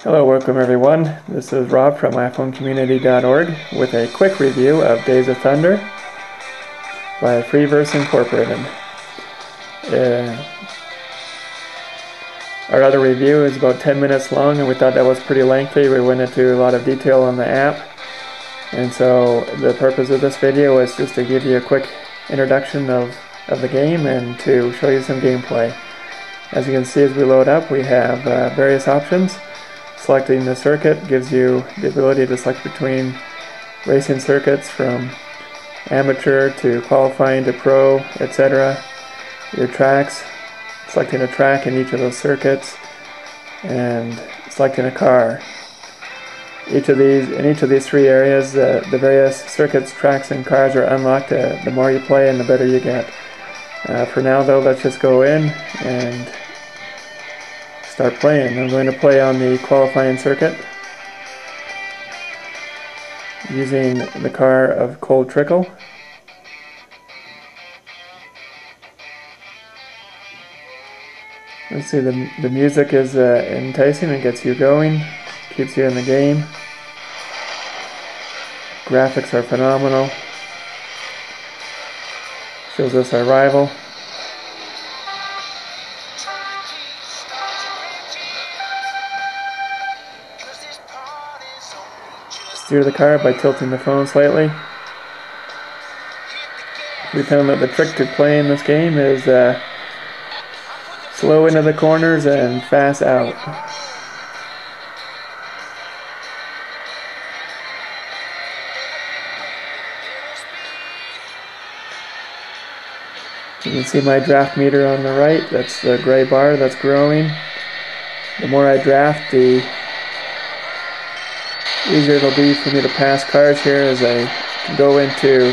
Hello, welcome everyone. This is Rob from iPhoneCommunity.org with a quick review of Days of Thunder by Freeverse Incorporated. Uh, our other review is about 10 minutes long and we thought that was pretty lengthy. We went into a lot of detail on the app. And so the purpose of this video is just to give you a quick introduction of, of the game and to show you some gameplay. As you can see as we load up we have uh, various options. Selecting the circuit gives you the ability to select between racing circuits from amateur to qualifying to pro, etc. Your tracks, selecting a track in each of those circuits, and selecting a car. Each of these, in each of these three areas, uh, the various circuits, tracks, and cars are unlocked. Uh, the more you play, and the better you get. Uh, for now, though, let's just go in and start playing. I'm going to play on the qualifying circuit using the car of Cole Trickle. Let's see, the, the music is uh, enticing and gets you going, keeps you in the game. Graphics are phenomenal. Shows us our rival. Steer the car by tilting the phone slightly. We found that the trick to playing this game is uh, slow into the corners and fast out. You can see my draft meter on the right, that's the gray bar that's growing. The more I draft, the easier it'll be for me to pass cars here as I go into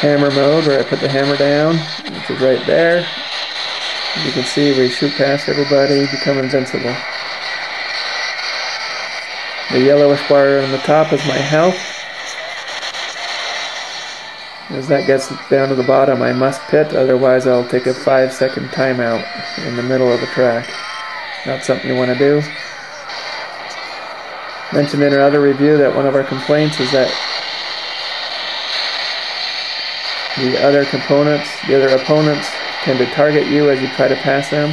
hammer mode where I put the hammer down, which is right there. As you can see, we shoot past everybody, become invincible. The yellowish bar on the top is my health. As that gets down to the bottom, I must pit, otherwise I'll take a 5 second timeout in the middle of the track. Not something you want to do. Mentioned in our other review that one of our complaints is that the other components, the other opponents, tend to target you as you try to pass them.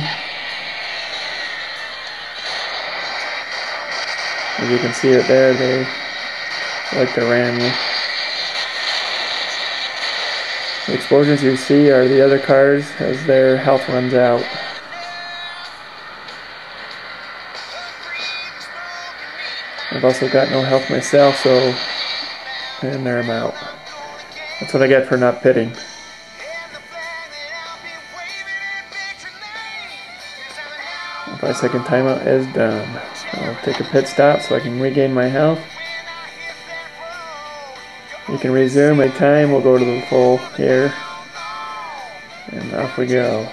As you can see it there, they like to ram you. The explosions you see are the other cars as their health runs out. I've also got no health myself, so and there I'm out. That's what I get for not pitting. Five second timeout is done. I'll take a pit stop so I can regain my health. You can resume a time. We'll go to the full here. And off we go.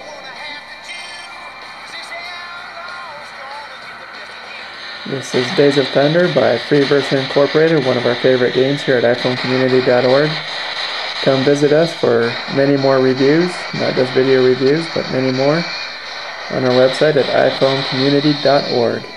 This is Days of Thunder by Freeverse Incorporated, one of our favorite games here at iPhoneCommunity.org. Come visit us for many more reviews, not just video reviews, but many more, on our website at iPhoneCommunity.org.